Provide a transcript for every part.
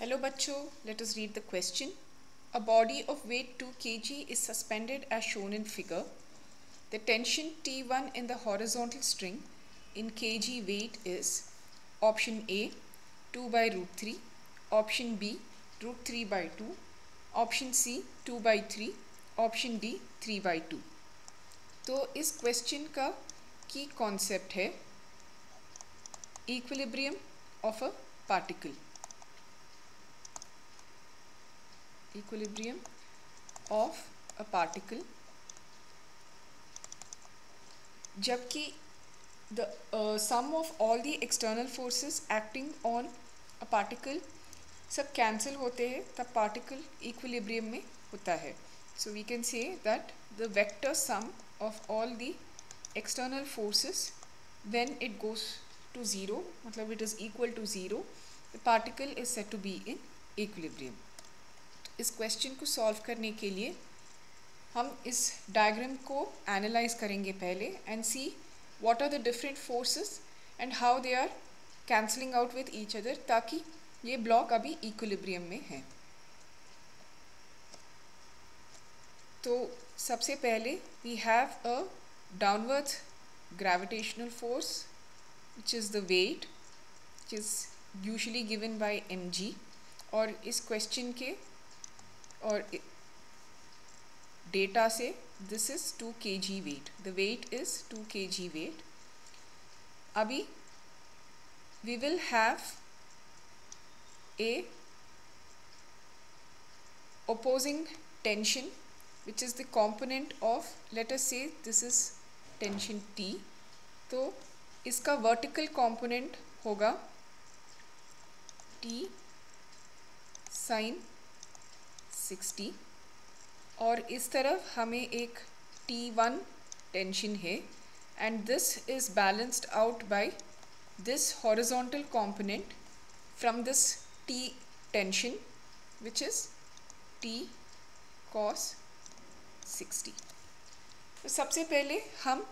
Hello बच्चो let us read the question a body of weight two K G is suspended as shown in figure the tension T one in the horizontal string in K G weight is option A two by root three option B root three by two option C two by three option D three by two तो इस question का की concept है equilibrium of a particle equilibrium of a particle जबकि the uh, sum of all the external forces acting on a particle सब cancel होते हैं तब पार्टिकल इक्विलिब्रियम में होता है। So we can say that the vector sum of all the external forces when it goes to zero मतलब it is equal to zero the particle is set to be in equilibrium इस question को solve करने के लिए हम इस diagram को analyse करेंगे पहले and see what are the different forces and how they are cancelling out with each other ताकि ये ब्लॉक अभी इक्विलिब्रियम में है। तो सबसे पहले we have a downward gravitational force which is the weight which is usually given by m और इस क्वेश्चन के और डेटा से this is two K G weight the weight is two K G weight अभी we will have a opposing tension which is the component of let us say this is tension T तो इसका vertical component होगा T sin sixty और इस तरफ़ हमें एक T one tension है and this is balanced out by this horizontal component from this T tension which is T cos sixty तो सबसे पहले हम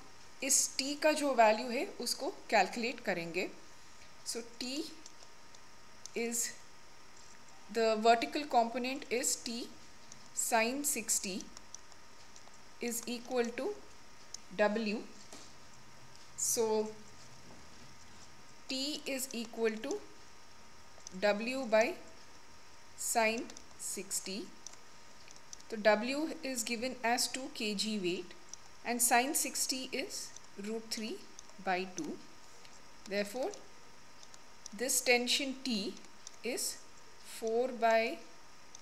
इस t का जो वैल्यू है उसको कैलकुलेट करेंगे। So so, t is the vertical component is t. Sine 60 is equal to w. So t is equal to w by sine 60 so w is given as 2 kg weight and sine 60 is root 3 by 2 therefore this tension t is four by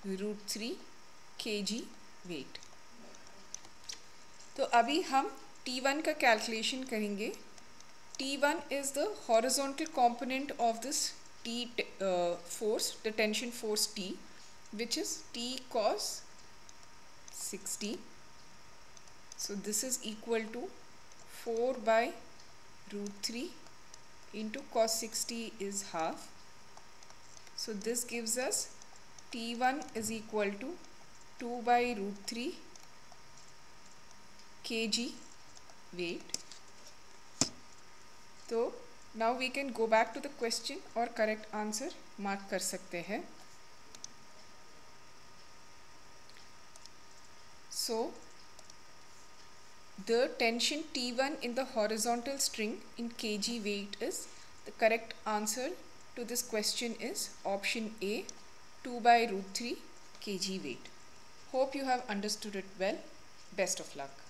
root three K G weight. तो अभी हम T one का calculation करेंगे। T one is the horizontal component of this T force the tension force T which is t cos 60 so this is equal to 4 by root 3 into cos 60 is half. So this gives us T1 is equal to 2 by root 3 kg weight. तो now we can go back to the question और correct answer mark कर सकते हैं so the tension T1 in the horizontal string in kg weight is the correct answer to this question is option A 2 by root 3 kg weight. Hope you have understood it well. Best of luck.